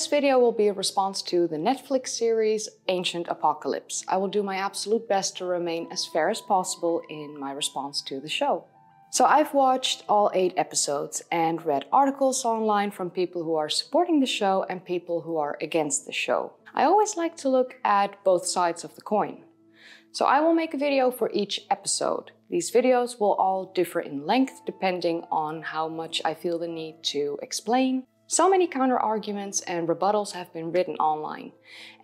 this video will be a response to the Netflix series Ancient Apocalypse. I will do my absolute best to remain as fair as possible in my response to the show. So I've watched all eight episodes and read articles online from people who are supporting the show and people who are against the show. I always like to look at both sides of the coin. So I will make a video for each episode. These videos will all differ in length depending on how much I feel the need to explain. So many counter arguments and rebuttals have been written online,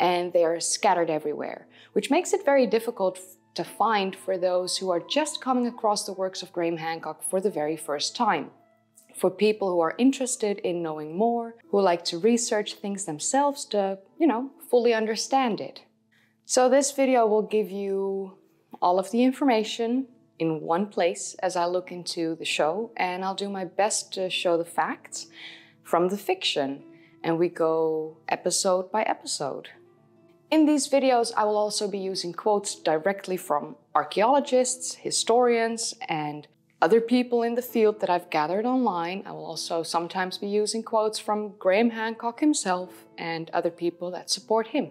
and they are scattered everywhere, which makes it very difficult to find for those who are just coming across the works of Graham Hancock for the very first time. For people who are interested in knowing more, who like to research things themselves to, you know, fully understand it. So this video will give you all of the information in one place as I look into the show, and I'll do my best to show the facts from the fiction, and we go episode by episode. In these videos, I will also be using quotes directly from archaeologists, historians, and other people in the field that I've gathered online. I will also sometimes be using quotes from Graham Hancock himself and other people that support him.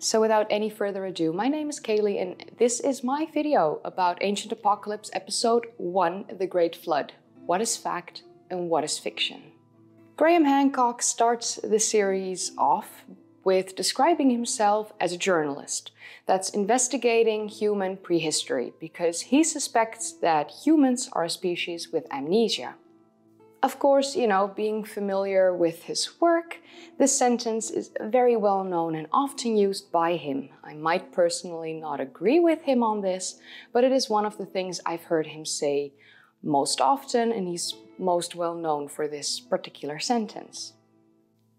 So without any further ado, my name is Kayleigh and this is my video about Ancient Apocalypse Episode 1, The Great Flood. What is fact and what is fiction? Graham Hancock starts the series off with describing himself as a journalist that's investigating human prehistory because he suspects that humans are a species with amnesia. Of course, you know, being familiar with his work, this sentence is very well known and often used by him. I might personally not agree with him on this, but it is one of the things I've heard him say most often, and he's most well known for this particular sentence.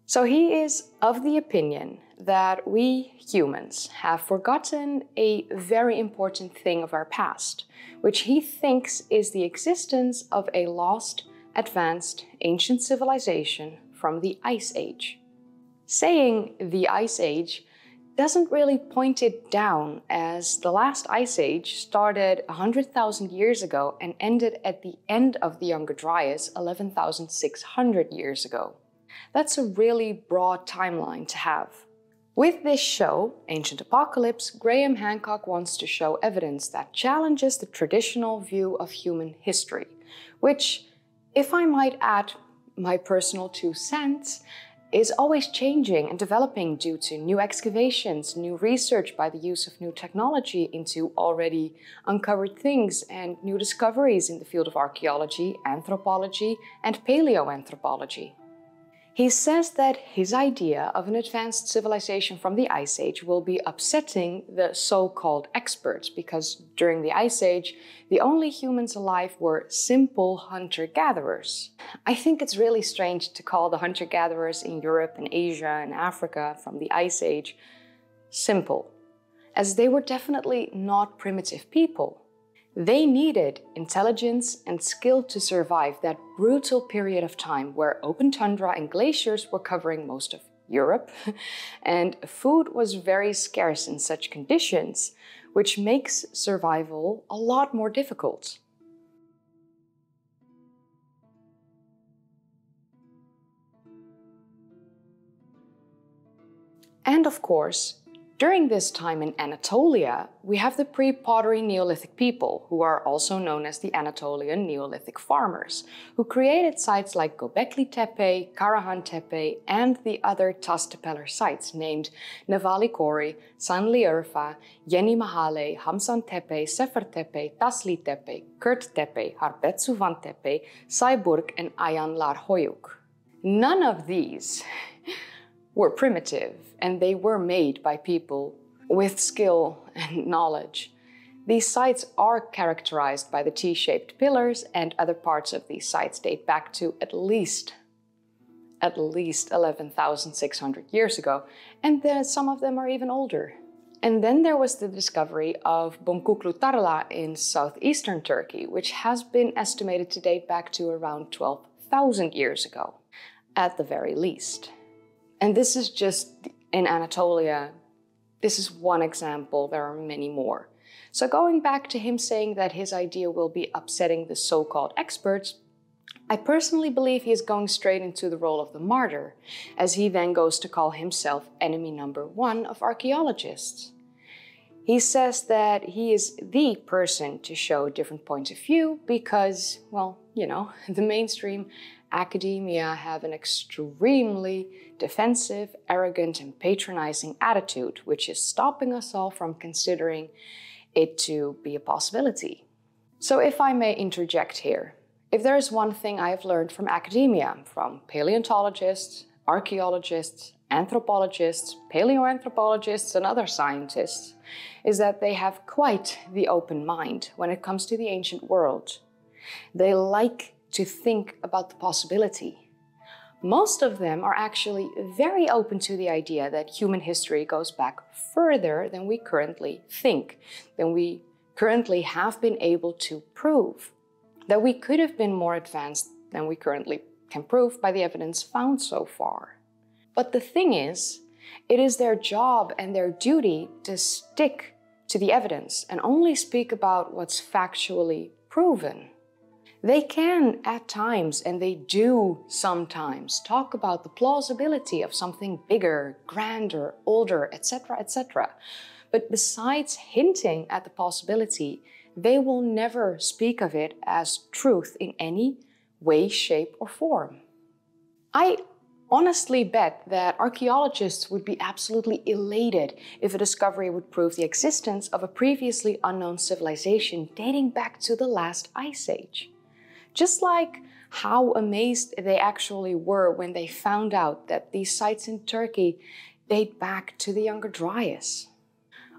So he is of the opinion that we humans have forgotten a very important thing of our past, which he thinks is the existence of a lost, advanced, ancient civilization from the Ice Age. Saying the Ice Age doesn't really point it down, as the last Ice Age started 100,000 years ago and ended at the end of the Younger Dryas 11,600 years ago. That's a really broad timeline to have. With this show, Ancient Apocalypse, Graham Hancock wants to show evidence that challenges the traditional view of human history, which, if I might add my personal two cents, is always changing and developing due to new excavations, new research by the use of new technology into already uncovered things, and new discoveries in the field of archaeology, anthropology, and paleoanthropology. He says that his idea of an advanced civilization from the Ice Age will be upsetting the so-called experts because during the Ice Age, the only humans alive were simple hunter-gatherers. I think it's really strange to call the hunter-gatherers in Europe and Asia and Africa from the Ice Age simple, as they were definitely not primitive people. They needed intelligence and skill to survive that brutal period of time where open tundra and glaciers were covering most of Europe, and food was very scarce in such conditions, which makes survival a lot more difficult. And of course, during this time in Anatolia, we have the pre-pottery Neolithic people, who are also known as the Anatolian Neolithic farmers, who created sites like Göbekli Tepe, Karahan Tepe, and the other Taş Tepeler sites named Nevalı Çori, Sanliurfa, Yeni Mahalle, Hamzan Tepe, Sefer Tepe, Tasli Tepe, Kurt Tepe, Harbetsuvan Tepe, Sayburç, and Ayanlar Höyük. None of these were primitive and they were made by people with skill and knowledge. These sites are characterized by the T-shaped pillars and other parts of these sites date back to at least at least 11,600 years ago, and then some of them are even older. And then there was the discovery of Boncuklu Tarla in southeastern Turkey, which has been estimated to date back to around 12,000 years ago, at the very least. And this is just in Anatolia. This is one example, there are many more. So going back to him saying that his idea will be upsetting the so-called experts, I personally believe he is going straight into the role of the martyr, as he then goes to call himself enemy number one of archaeologists. He says that he is the person to show different points of view because, well, you know, the mainstream academia have an extremely defensive, arrogant, and patronizing attitude, which is stopping us all from considering it to be a possibility. So, if I may interject here, if there is one thing I have learned from academia, from paleontologists, archaeologists, anthropologists, paleoanthropologists, and other scientists, is that they have quite the open mind when it comes to the ancient world. They like to think about the possibility. Most of them are actually very open to the idea that human history goes back further than we currently think, than we currently have been able to prove that we could have been more advanced than we currently can prove by the evidence found so far. But the thing is, it is their job and their duty to stick to the evidence and only speak about what's factually proven. They can, at times, and they do sometimes, talk about the plausibility of something bigger, grander, older, etc., etc. But besides hinting at the possibility, they will never speak of it as truth in any way, shape, or form. I honestly bet that archaeologists would be absolutely elated if a discovery would prove the existence of a previously unknown civilization dating back to the last ice age. Just like how amazed they actually were when they found out that these sites in Turkey date back to the Younger Dryas.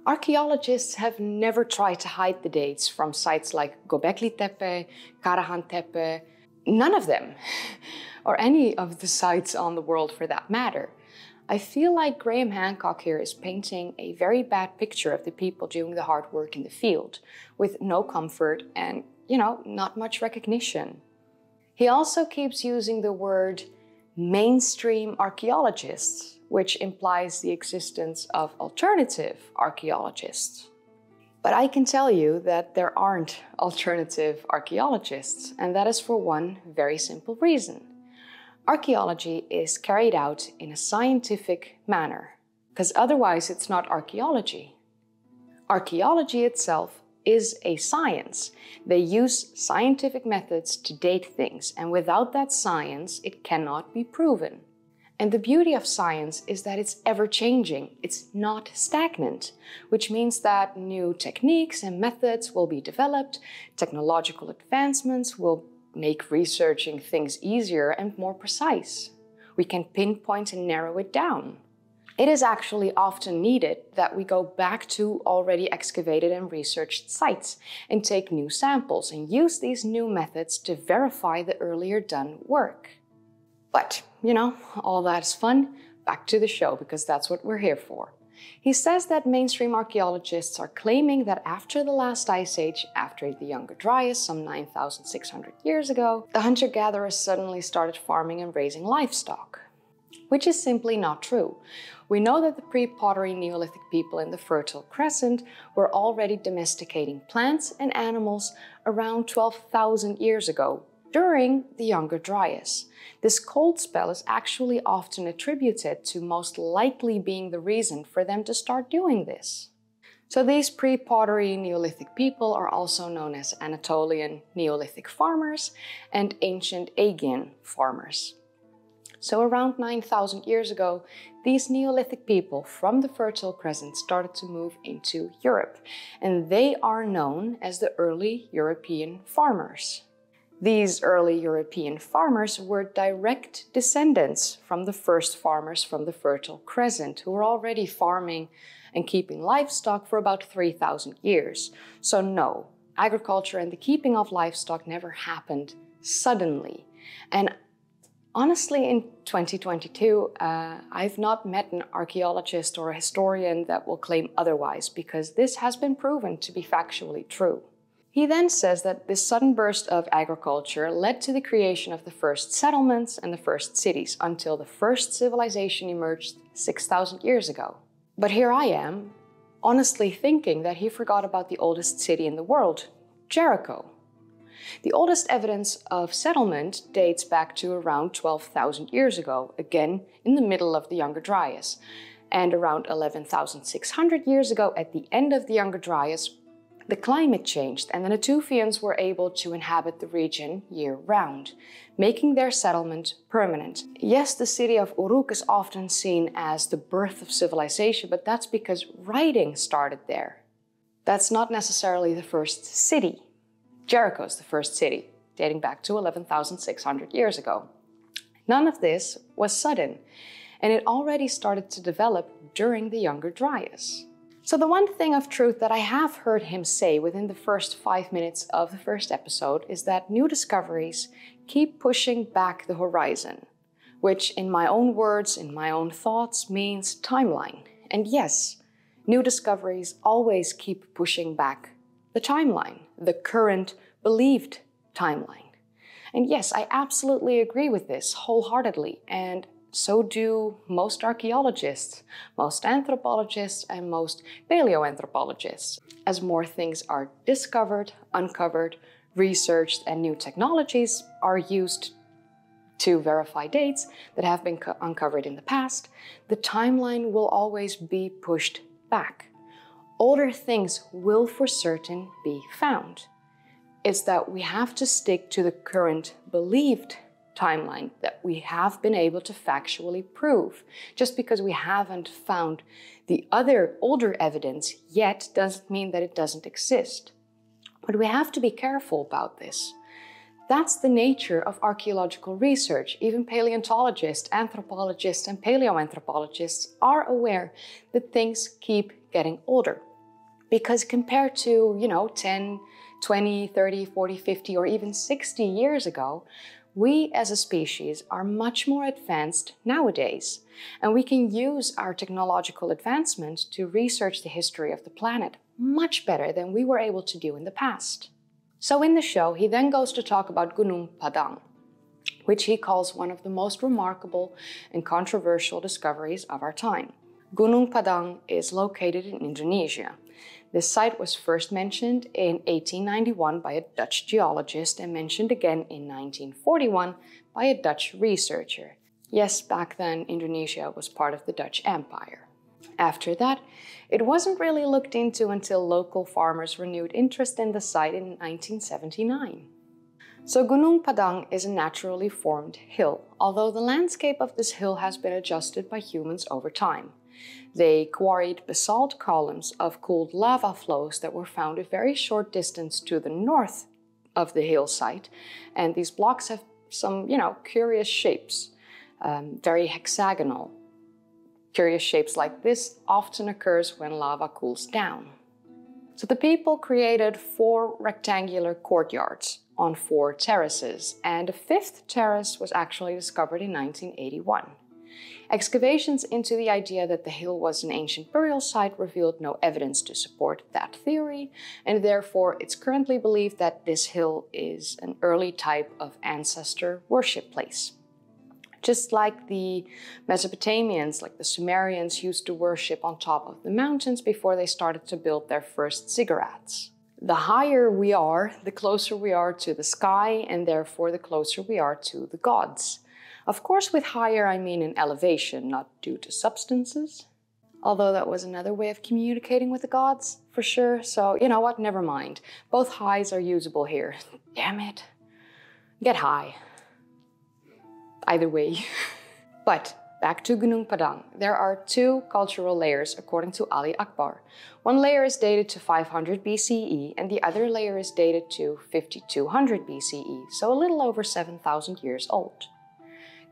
Archaeologists have never tried to hide the dates from sites like Gobekli Tepe, Karahan Tepe, none of them, or any of the sites on the world for that matter. I feel like Graham Hancock here is painting a very bad picture of the people doing the hard work in the field, with no comfort and, you know, not much recognition. He also keeps using the word mainstream archaeologists which implies the existence of alternative archaeologists. But I can tell you that there aren't alternative archaeologists, and that is for one very simple reason. Archaeology is carried out in a scientific manner, because otherwise it's not archaeology. Archaeology itself is a science. They use scientific methods to date things, and without that science, it cannot be proven. And the beauty of science is that it's ever changing, it's not stagnant, which means that new techniques and methods will be developed, technological advancements will make researching things easier and more precise. We can pinpoint and narrow it down. It is actually often needed that we go back to already excavated and researched sites and take new samples and use these new methods to verify the earlier done work. But, you know, all that is fun. Back to the show, because that's what we're here for. He says that mainstream archaeologists are claiming that after the last ice age, after the Younger Dryas, some 9,600 years ago, the hunter gatherers suddenly started farming and raising livestock. Which is simply not true. We know that the pre pottery Neolithic people in the Fertile Crescent were already domesticating plants and animals around 12,000 years ago, during the Younger Dryas. This cold spell is actually often attributed to most likely being the reason for them to start doing this. So these pre-pottery Neolithic people are also known as Anatolian Neolithic farmers and ancient Aegean farmers. So around 9,000 years ago, these Neolithic people from the Fertile Crescent started to move into Europe, and they are known as the early European farmers. These early European farmers were direct descendants from the first farmers from the Fertile Crescent, who were already farming and keeping livestock for about 3,000 years. So, no, agriculture and the keeping of livestock never happened suddenly. And honestly, in 2022, uh, I've not met an archaeologist or a historian that will claim otherwise, because this has been proven to be factually true. He then says that this sudden burst of agriculture led to the creation of the first settlements and the first cities until the first civilization emerged 6,000 years ago. But here I am, honestly thinking that he forgot about the oldest city in the world, Jericho. The oldest evidence of settlement dates back to around 12,000 years ago, again in the middle of the Younger Dryas. And around 11,600 years ago, at the end of the Younger Dryas, the climate changed and the Natufians were able to inhabit the region year round, making their settlement permanent. Yes, the city of Uruk is often seen as the birth of civilization, but that's because writing started there. That's not necessarily the first city. Jericho is the first city, dating back to 11,600 years ago. None of this was sudden, and it already started to develop during the Younger Dryas. So, the one thing of truth that I have heard him say within the first five minutes of the first episode is that new discoveries keep pushing back the horizon, which, in my own words, in my own thoughts, means timeline. And yes, new discoveries always keep pushing back the timeline, the current believed timeline. And yes, I absolutely agree with this wholeheartedly. And so do most archaeologists, most anthropologists, and most paleoanthropologists. As more things are discovered, uncovered, researched, and new technologies are used to verify dates that have been uncovered in the past, the timeline will always be pushed back. Older things will for certain be found. It's that we have to stick to the current believed timeline that we have been able to factually prove. Just because we haven't found the other older evidence yet doesn't mean that it doesn't exist. But we have to be careful about this. That's the nature of archaeological research. Even paleontologists, anthropologists, and paleoanthropologists are aware that things keep getting older. Because compared to, you know, 10, 20, 30, 40, 50, or even 60 years ago, we as a species are much more advanced nowadays, and we can use our technological advancement to research the history of the planet much better than we were able to do in the past. So in the show, he then goes to talk about Gunung Padang, which he calls one of the most remarkable and controversial discoveries of our time. Gunung Padang is located in Indonesia, this site was first mentioned in 1891 by a Dutch geologist and mentioned again in 1941 by a Dutch researcher. Yes, back then Indonesia was part of the Dutch Empire. After that, it wasn't really looked into until local farmers renewed interest in the site in 1979. So Gunung Padang is a naturally formed hill, although the landscape of this hill has been adjusted by humans over time. They quarried basalt columns of cooled lava flows that were found a very short distance to the north of the hill site, And these blocks have some, you know, curious shapes, um, very hexagonal. Curious shapes like this often occurs when lava cools down. So the people created four rectangular courtyards on four terraces, and a fifth terrace was actually discovered in 1981. Excavations into the idea that the hill was an ancient burial site revealed no evidence to support that theory, and therefore it's currently believed that this hill is an early type of ancestor worship place. Just like the Mesopotamians, like the Sumerians, used to worship on top of the mountains before they started to build their first ziggurats. The higher we are, the closer we are to the sky, and therefore the closer we are to the gods. Of course, with higher, I mean in elevation, not due to substances. Although that was another way of communicating with the gods, for sure. So, you know what? Never mind. Both highs are usable here. Damn it. Get high. Either way. but back to Gunung Padang. There are two cultural layers according to Ali Akbar. One layer is dated to 500 BCE and the other layer is dated to 5200 BCE, so a little over 7,000 years old.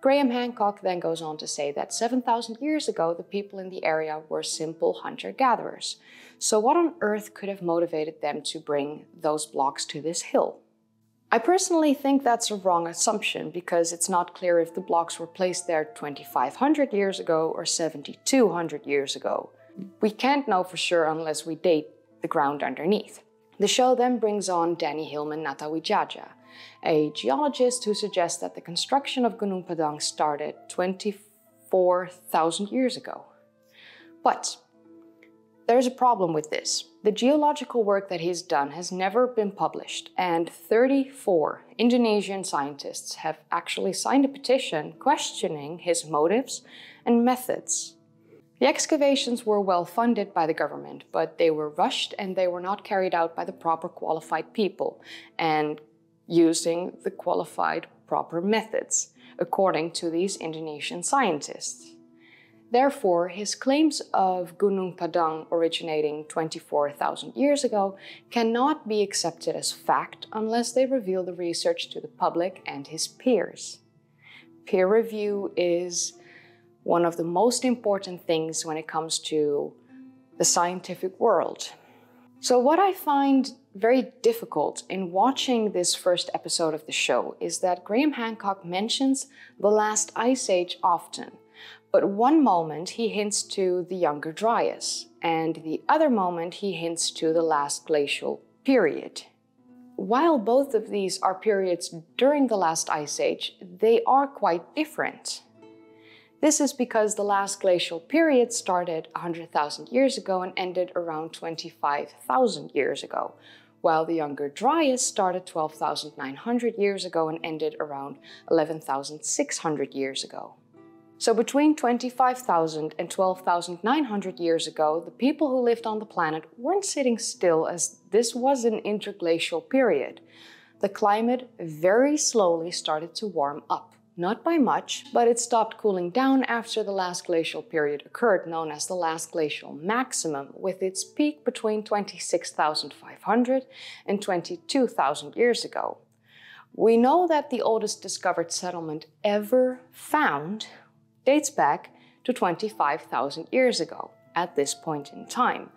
Graham Hancock then goes on to say that 7,000 years ago, the people in the area were simple hunter gatherers. So, what on earth could have motivated them to bring those blocks to this hill? I personally think that's a wrong assumption because it's not clear if the blocks were placed there 2,500 years ago or 7,200 years ago. We can't know for sure unless we date the ground underneath. The show then brings on Danny Hilman Natawidjaja, a geologist who suggests that the construction of Gunung Padang started 24,000 years ago. But There's a problem with this. The geological work that he's done has never been published, and 34 Indonesian scientists have actually signed a petition questioning his motives and methods. The excavations were well funded by the government, but they were rushed and they were not carried out by the proper qualified people and using the qualified proper methods, according to these Indonesian scientists. Therefore, his claims of Gunung Padang originating 24,000 years ago cannot be accepted as fact unless they reveal the research to the public and his peers. Peer review is one of the most important things when it comes to the scientific world. So, what I find very difficult in watching this first episode of the show is that Graham Hancock mentions the last ice age often but one moment he hints to the Younger Dryas, and the other moment he hints to the last glacial period. While both of these are periods during the last ice age, they are quite different. This is because the last glacial period started 100,000 years ago and ended around 25,000 years ago, while the Younger Dryas started 12,900 years ago and ended around 11,600 years ago. So between 25,000 and 12,900 years ago, the people who lived on the planet weren't sitting still as this was an interglacial period. The climate very slowly started to warm up. Not by much, but it stopped cooling down after the last glacial period occurred, known as the last glacial maximum, with its peak between 26,500 and 22,000 years ago. We know that the oldest discovered settlement ever found dates back to 25,000 years ago at this point in time.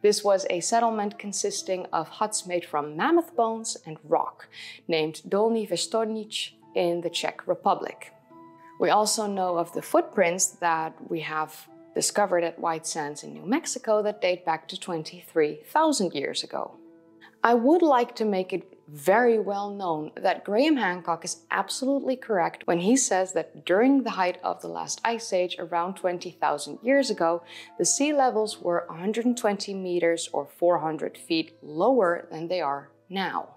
This was a settlement consisting of huts made from mammoth bones and rock, named Dolní Věstonice in the Czech Republic. We also know of the footprints that we have discovered at White Sands in New Mexico that date back to 23,000 years ago. I would like to make it very well known that Graham Hancock is absolutely correct when he says that during the height of the last ice age, around 20,000 years ago, the sea levels were 120 meters or 400 feet lower than they are now.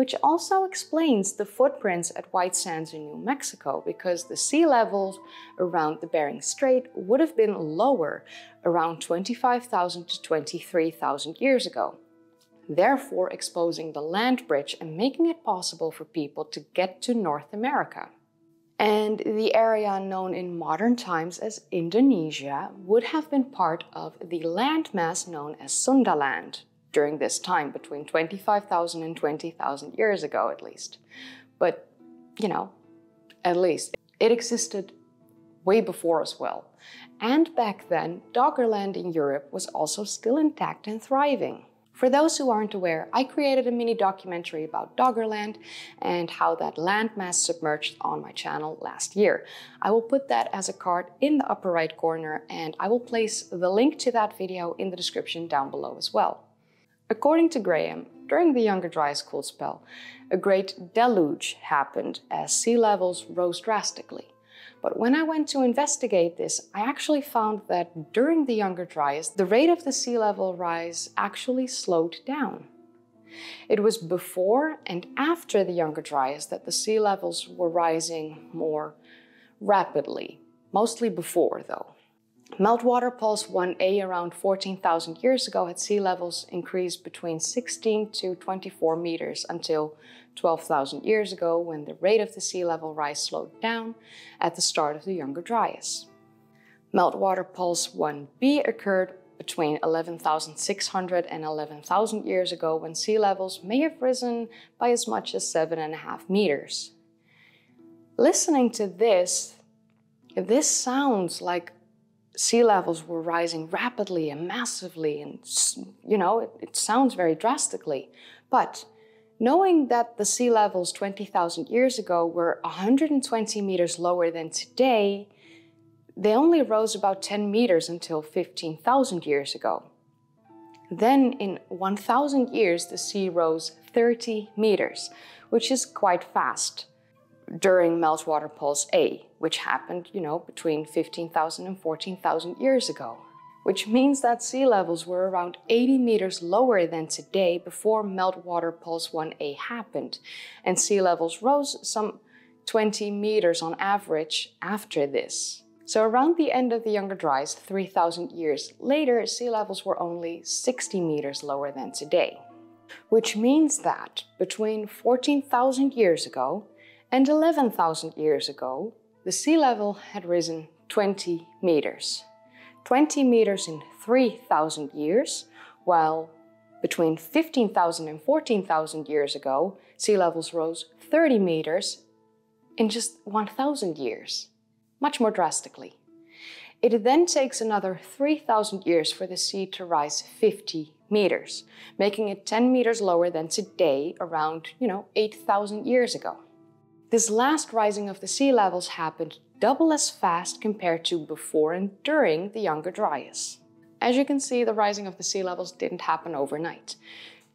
Which also explains the footprints at White Sands in New Mexico, because the sea levels around the Bering Strait would have been lower around 25,000 to 23,000 years ago therefore exposing the land bridge and making it possible for people to get to North America. And the area known in modern times as Indonesia would have been part of the landmass known as Sundaland during this time, between 25,000 and 20,000 years ago at least. But, you know, at least it existed way before as well. And back then, Doggerland in Europe was also still intact and thriving. For those who aren't aware, I created a mini documentary about Doggerland and how that landmass submerged on my channel last year. I will put that as a card in the upper right corner and I will place the link to that video in the description down below as well. According to Graham, during the Younger Dryas cool spell, a great deluge happened as sea levels rose drastically. But when I went to investigate this, I actually found that during the Younger Dryas, the rate of the sea level rise actually slowed down. It was before and after the Younger Dryas that the sea levels were rising more rapidly, mostly before though. Meltwater Pulse 1a around 14,000 years ago had sea levels increased between 16 to 24 meters until 12,000 years ago when the rate of the sea level rise slowed down at the start of the Younger Dryas. Meltwater Pulse 1b occurred between 11,600 and 11,000 years ago when sea levels may have risen by as much as 7.5 meters. Listening to this, this sounds like sea levels were rising rapidly and massively and, you know, it, it sounds very drastically. But Knowing that the sea levels 20,000 years ago were 120 meters lower than today, they only rose about 10 meters until 15,000 years ago. Then, in 1,000 years, the sea rose 30 meters, which is quite fast during meltwater pulse A, which happened, you know, between 15,000 and 14,000 years ago. which means that sea levels were around 80 meters lower than today before meltwater pulse 1a happened, and sea levels rose some 20 meters on average after this. So around the end of the Younger Dryas, 3,000 years later, sea levels were only 60 meters lower than today. Which means that between 14,000 years ago and 11,000 years ago, the sea level had risen 20 meters. 20 meters in 3,000 years, while between 15,000 and 14,000 years ago, sea levels rose 30 meters in just 1,000 years, much more drastically. It then takes another 3,000 years for the sea to rise 50 meters, making it 10 meters lower than today, around, you know, 8,000 years ago. This last rising of the sea levels happened double as fast compared to before and during the Younger Dryas. As you can see, the rising of the sea levels didn't happen overnight.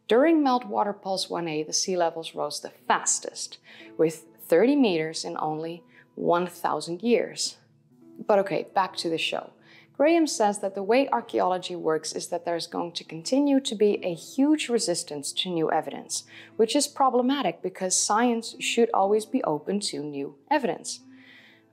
During meltwater pulse 1a, the sea levels rose the fastest, with 30 meters in only 1,000 years. But okay, back to the show. Graham says that the way archaeology works is that there's going to continue to be a huge resistance to new evidence, which is problematic because science should always be open to new evidence.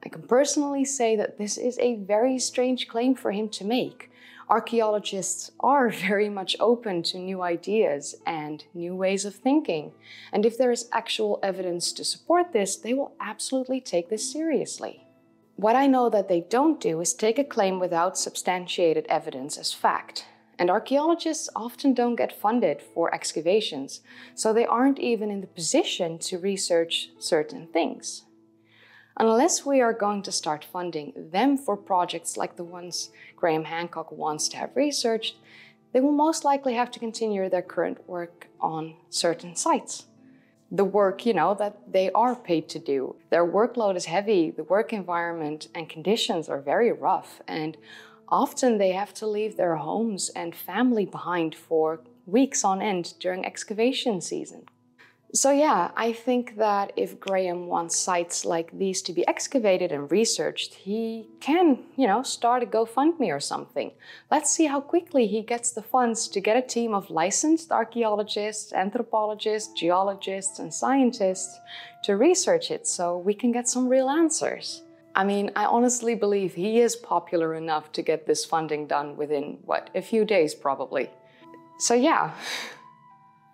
I can personally say that this is a very strange claim for him to make. Archaeologists are very much open to new ideas and new ways of thinking. And if there is actual evidence to support this, they will absolutely take this seriously. What I know that they don't do is take a claim without substantiated evidence as fact. And archaeologists often don't get funded for excavations, so they aren't even in the position to research certain things. Unless we are going to start funding them for projects like the ones Graham Hancock wants to have researched, they will most likely have to continue their current work on certain sites. The work, you know, that they are paid to do. Their workload is heavy, the work environment and conditions are very rough, and often they have to leave their homes and family behind for weeks on end during excavation season. So yeah, I think that if Graham wants sites like these to be excavated and researched, he can, you know, start a GoFundMe or something. Let's see how quickly he gets the funds to get a team of licensed archaeologists, anthropologists, geologists, and scientists to research it so we can get some real answers. I mean, I honestly believe he is popular enough to get this funding done within, what, a few days probably. So yeah,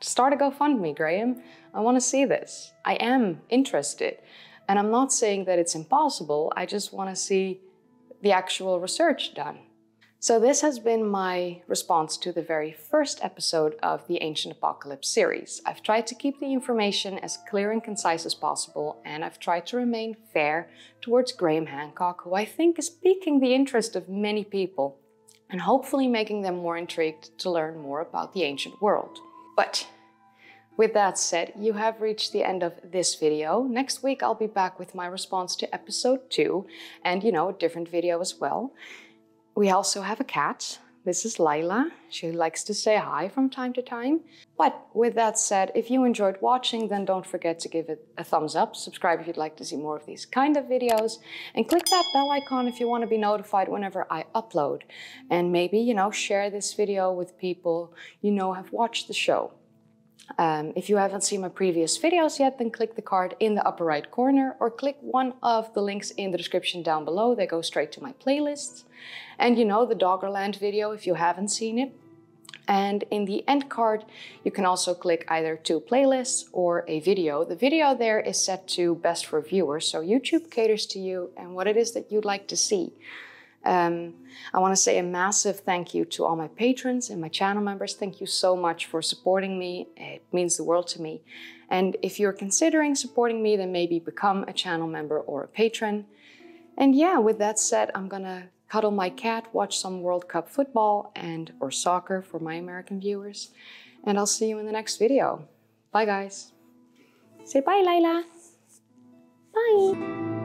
start a GoFundMe, Graham. I want to see this. I am interested. And I'm not saying that it's impossible, I just want to see the actual research done. So, this has been my response to the very first episode of the Ancient Apocalypse series. I've tried to keep the information as clear and concise as possible, and I've tried to remain fair towards Graham Hancock, who I think is piquing the interest of many people and hopefully making them more intrigued to learn more about the ancient world. But with that said, you have reached the end of this video. Next week, I'll be back with my response to episode 2 and, you know, a different video as well. We also have a cat. This is Lila. She likes to say hi from time to time. But with that said, if you enjoyed watching, then don't forget to give it a thumbs up, subscribe if you'd like to see more of these kind of videos, and click that bell icon if you want to be notified whenever I upload. And maybe, you know, share this video with people you know have watched the show. Um, if you haven't seen my previous videos yet, then click the card in the upper right corner or click one of the links in the description down below. They go straight to my playlists. And you know the Doggerland video if you haven't seen it. And in the end card, you can also click either to playlists or a video. The video there is set to best for viewers, so YouTube caters to you and what it is that you'd like to see. Um, I want to say a massive thank you to all my patrons and my channel members. Thank you so much for supporting me. It means the world to me. And if you're considering supporting me, then maybe become a channel member or a patron. And yeah, with that said, I'm gonna cuddle my cat, watch some World Cup football and or soccer for my American viewers. And I'll see you in the next video. Bye guys. Say bye, Lila. Bye.